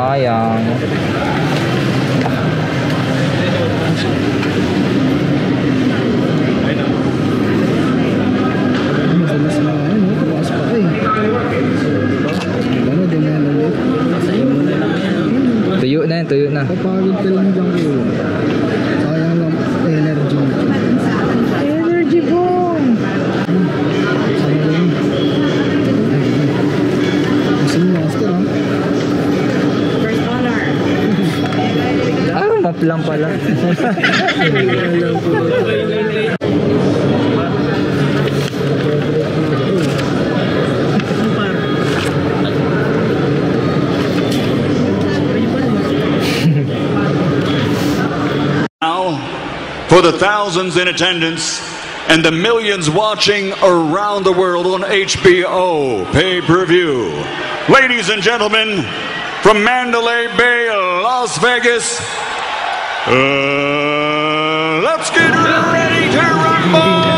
哪样 lang pala. Now, for the thousands in attendance and the millions watching around the world on HBO pay per view. Ladies and gentlemen, from Mandalay Bay, Las Vegas, uh, let's get ready to rumble!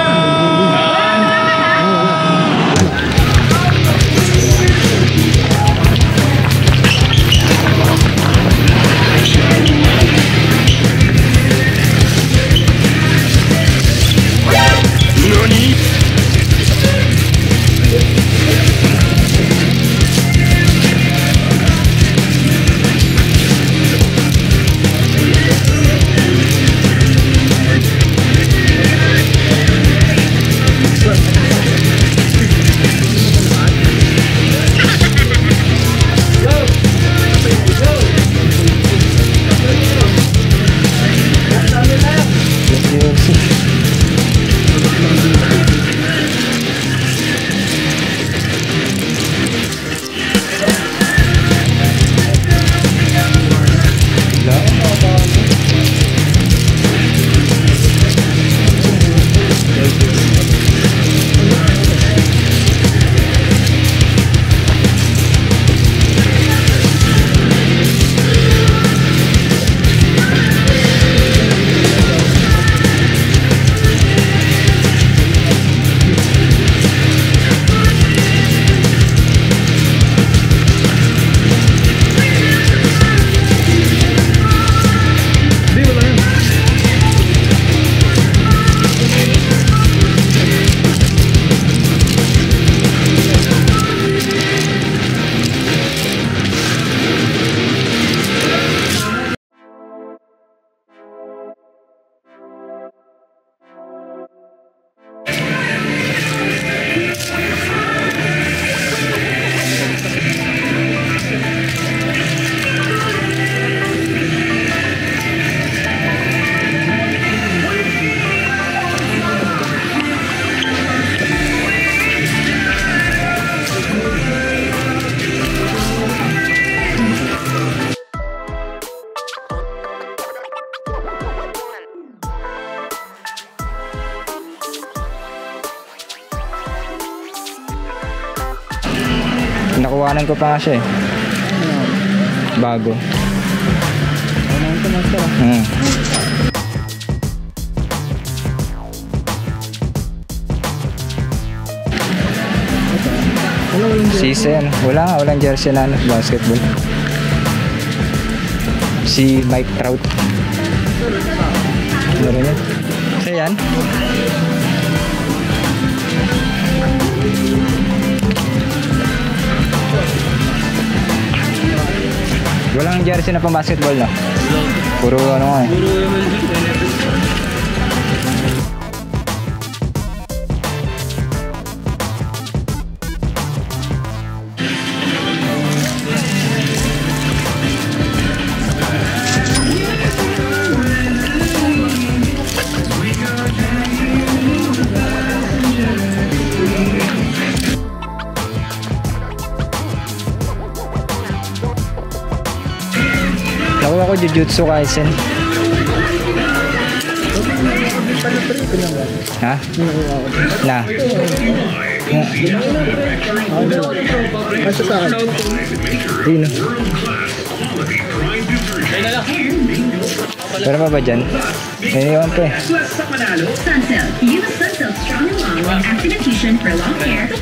Nakuhanan ko pa nga siya eh. Bago. Ano? Hmm. Season. Wala walang jersey na ano, basketball. Si Mike Trout. Meron yan. Kasi yan. Walang jersey na pang basketball, no? Puro ano nga eh. Nakuha ko Jujutsu Kaisen. Ha? Na. Asa sa akin? Dino. Pero pa ba dyan? May iwan pa eh.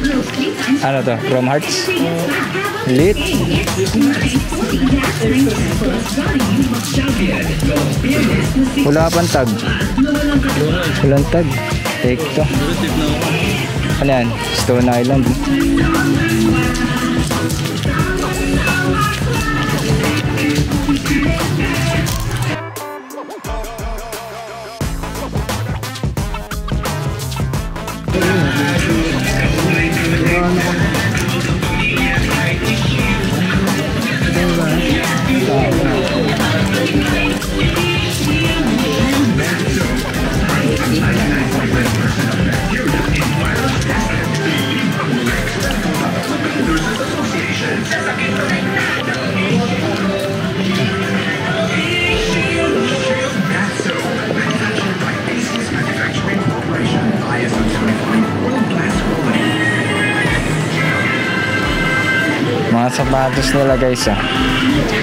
Grows three times Ano to? Chrome Hearts? Lit? Wala pang tag. Walang tag. Take to. Ano yan? Stone Island. Mga sapatos nila guys ah.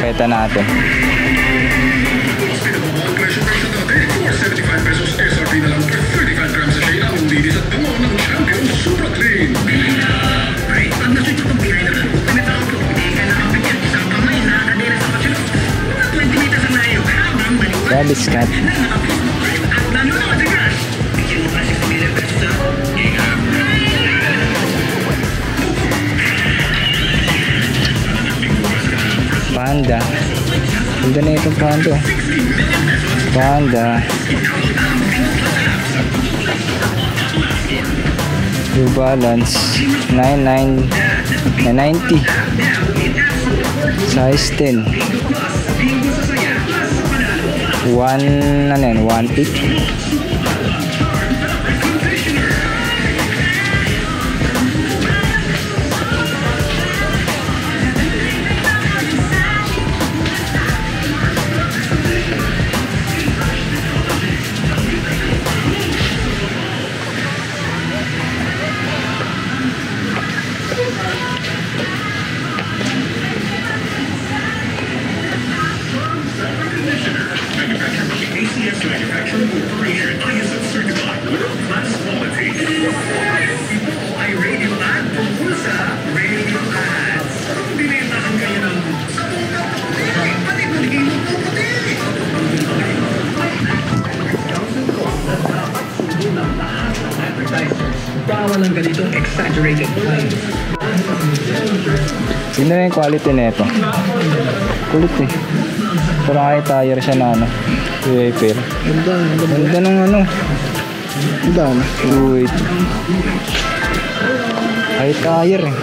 Kita natin. 75 pesos Panda. Ganda na itong panda. Panda. New Balance. 99 na 90. Size 10. 1 ano yan? 1.8. Tingnan mo yung quality nito. Kulit eh. Parang ay tire siya na ano. Wafer. Ganda, ganda. Ganda ng ano. Ganda na. Wait. Ay tire eh.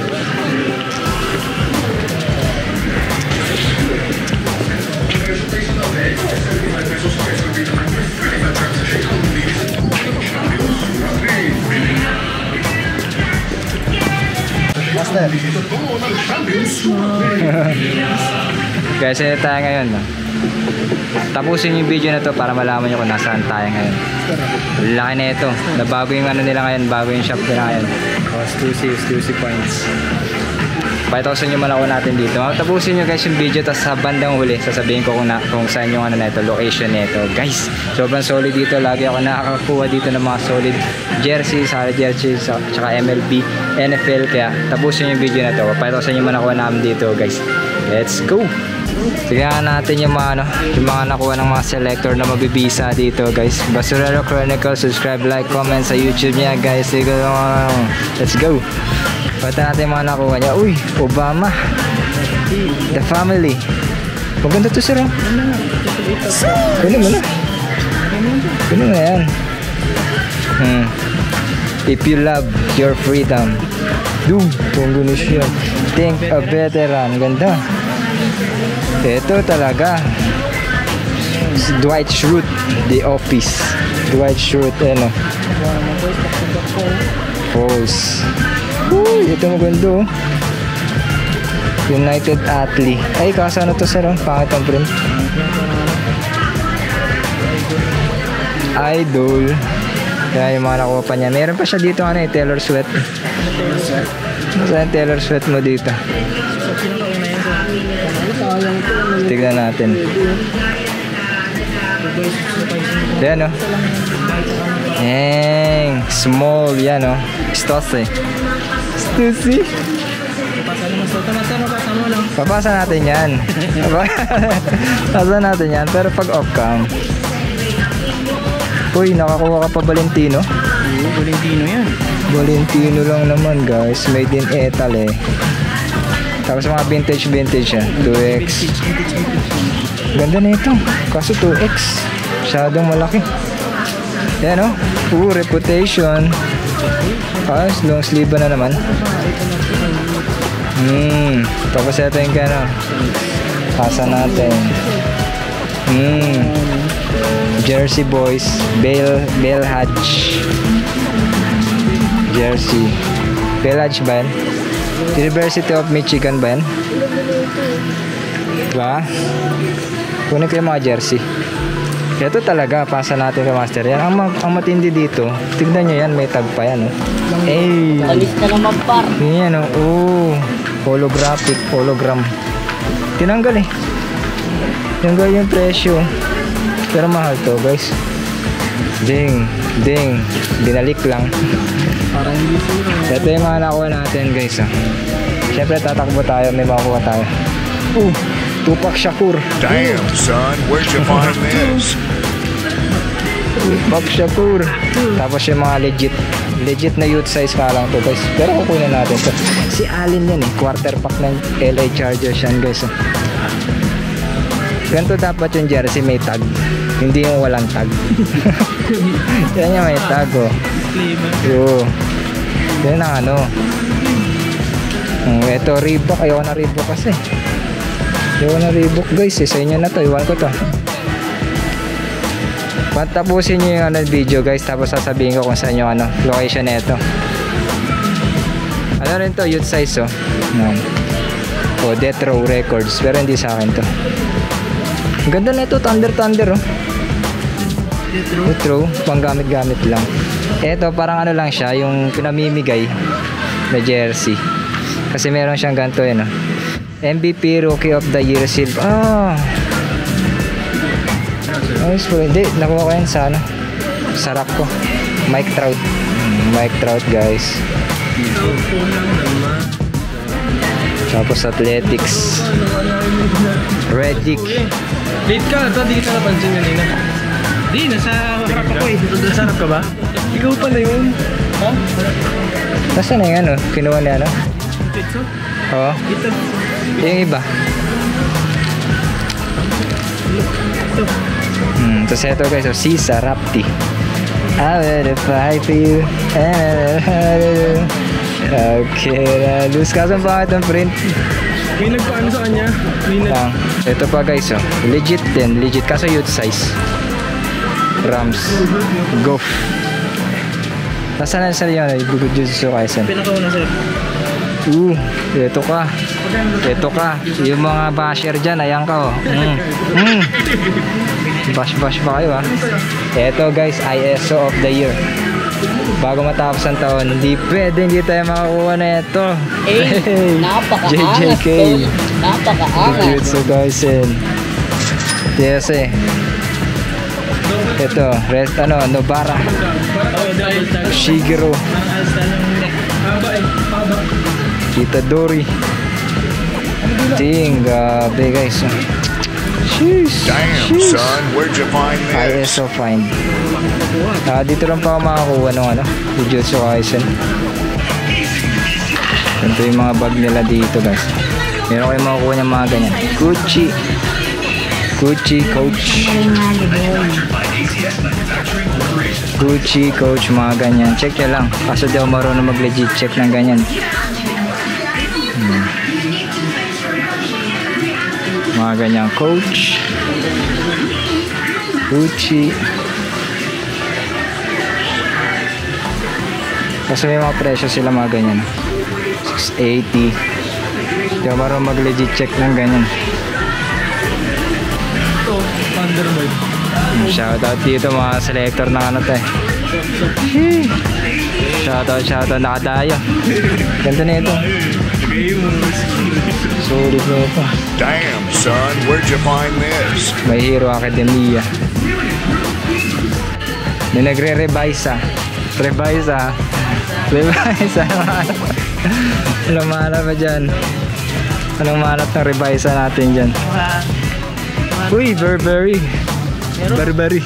Master. Guys, sino tayo ngayon? No? Tapusin yung video na to para malaman nyo kung nasaan tayo ngayon. Laki na ito. Nabago yung ano nila ngayon, bago yung shop nila ngayon. Oh, exclusive, exclusive points. Pakitawasan nyo muna ako natin dito. Tapusin nyo guys yung video tapos sa bandang huli sasabihin ko kung, na, kung saan yung ano na ito, location nito. Guys, sobrang solid dito. Lagi ako nakakakuha dito ng mga solid jerseys, solid jerseys, sa- tsaka MLB, NFL. Kaya tapusin yung video na to. Pakitawasan nyo muna ako namin dito guys. Let's go! Tignan natin yung mga, ano, yung mga nakuha ng mga selector na mabibisa dito guys. Basurero Chronicle, subscribe, like, comment sa YouTube niya guys. Sige, Let's go! Pata natin mga nakuha niya. Uy, Obama. The Family. Maganda to sir. oh. Kunin mo na. Mo na yan. Hmm. If you love your freedom, do. Siya. Think a veteran. Ganda. Ito talaga. Dwight Schrute, The Office. Dwight Schrute, ano. Falls. Uy, ito maganda oh. United Athlete. Ay, kasa ano to sir? oh? Pangit ang print. Idol. Kaya yung mga nakuha pa niya. Meron pa siya dito ano eh, Taylor Swift. Saan Taylor Swift mo dito? Tignan natin. Yan o. Eng, small yan o. Stossy. Stossy. Papasa natin yan. Papasa natin yan. Pero pag off cam. Uy, nakakuha ka pa Valentino. Oo, Valentino yan. Valentino lang naman guys. Made in Italy. Tapos mga vintage vintage yan. 2X. Ganda na ito. Kaso 2X. Masyadong malaki. Yan o. Oh. reputation. Ayos, long sleeve na naman. Hmm. Tapos ito yung kano. Pasa natin. Hmm. Jersey Boys. Bale, Bale Hatch. Jersey. Bale Hatch ba yan? University of Michigan ba yan? Diba? Kunin ko yung mga jersey. Ito talaga, pasa natin kay Master yan. Ang, ma- ang matindi dito, tignan nyo yan, may tag pa yan. Oh. Eh, Alis ka naman par. yan oh. Oh, holographic, hologram. Tinanggal eh. Tinanggal yung presyo. Pero mahal to guys. Ding, ding, binalik lang. Parang hindi sure. Ito yung mga nakuha natin guys. Ah. Siyempre tatakbo tayo, may makuha tayo. Uh, Tupac Shakur. Damn, son, where'd you find this? Tupac Shakur. Tapos yung mga legit, legit na youth size ka lang to guys. Pero kukunin natin to. Si Allen yan eh, quarter pack ng LA Chargers yan guys. Ganito dapat yung jersey may tag. Hindi yung walang tag. yan yung may tag oh. Oo. Yan ang ano. Mm, ito Reebok. Ayoko na Reebok kasi. Ayoko na Reebok guys. Eh. Sa inyo na to. Iwan ko to. Patapusin nyo yung ano, video guys. Tapos sasabihin ko kung saan yung ano, location na ito. Ano rin to? Youth size oh. Yan. O Death Row Records. Pero hindi sa akin to. Ang ganda na ito. Thunder Thunder oh. Death Row. Pang gamit-gamit lang. Ito parang ano lang siya. Yung pinamimigay na jersey. Kasi meron siyang ganito yun oh. MVP Rookie of the Year Silver. Ah! Ayos po. Hindi, nakuha ko yan sa ano. Sarap ko. Mike Trout. Mike Trout guys. Tapos athletics. Redick. Late ka, ito di kita napansin kanina. Di, nasa harap ako eh. Nasa harap ka ba? Ikaw pala yun. Ha? Nasaan na yung ano? Kinuha niya ano? Ito? Oo. Ito. Yung iba. Hmm, tapos ito guys, oh, si Sarapti. I will fight for you. Okay, na lose kaso pa itong print. May nagpaano sa kanya? May nag... Lang. Ito pa guys, oh. legit din, legit kaso youth size. Rams. Goof. Nasaan na sa liyan? Jujutsu Kaisen. Pinakauna sir. Uh, ito ka. Ito ka. Yung mga basher dyan, ayan ka oh. Mm. Mm. Bash bash pa kayo ah. Ito guys, ISO of the year. Bago matapos ang taon, hindi pwede hindi tayo makakuha na ito. Eh, napakaangas JJK. Napakaangas. Jujutsu Kaisen. Yes eh. Ito, rest ano, Nobara. Shigeru. Parang alsa Ting, grabe guys. Sheesh. Damn, Sheesh. son, where'd you find this? ISO find. Ah, dito lang pa ako makakuha ng ano, Jujutsu Kaisen. Ito yung mga bag nila dito guys. Meron kayong makukuha ng mga ganyan. Gucci. Gucci Coach. Gucci Coach, mga ganyan. Check nyo lang. Kaso di ako marunong mag-legit check ng ganyan. Mga ganyan. Coach. Gucci. Kasi may mga presyo sila mga ganyan. 680. Di ako marunong mag-legit check ng ganyan. Ito, Thunderbird. Shoutout dito mga selector na ano to eh. Shoutout, shoutout. Nakadayo. Ganda na ito. Lagay mo. Sulit mo pa. Damn, son, where'd you find this? My Hero Academia. May nagre-revise ah. Revise ah. Revise ah. Anong mahanap ba dyan? Anong mahanap ng revise ah natin dyan? Uy, Burberry. Burberry.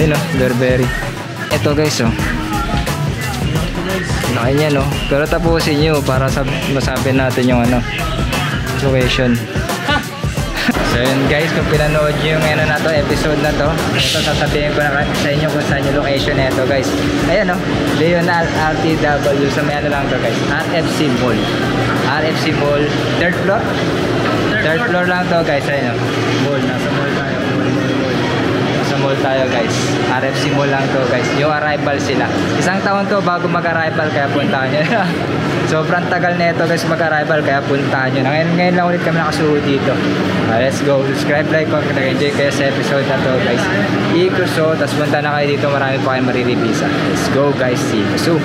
Ayun oh, Burberry. Ito guys oh. Laki niya no. Pero tapusin nyo para sab masabi natin yung ano location. So yun guys, kung pinanood nyo yung ano na to, episode na to, ito sasabihin ko na sa inyo kung saan yung location nito guys. Ayan o, Leonal RTW sa may ano lang to guys, RFC Mall. RFC Mall, third floor? Third floor lang to guys, ayun o. mall tayo guys. RFC Mall lang to guys. Yung arrival sila. Isang taon to bago mag-arrival kaya puntahan nyo. Sobrang tagal na ito guys mag-arrival kaya puntahan nyo. Ngayon, ngayon lang ulit kami nakasuot dito. Ah, let's go. Subscribe, like, comment. Nag-enjoy kayo sa episode na to guys. Ikuso. Tapos punta na kayo dito. Marami pa kayong mariribisa. Let's go guys. See you soon.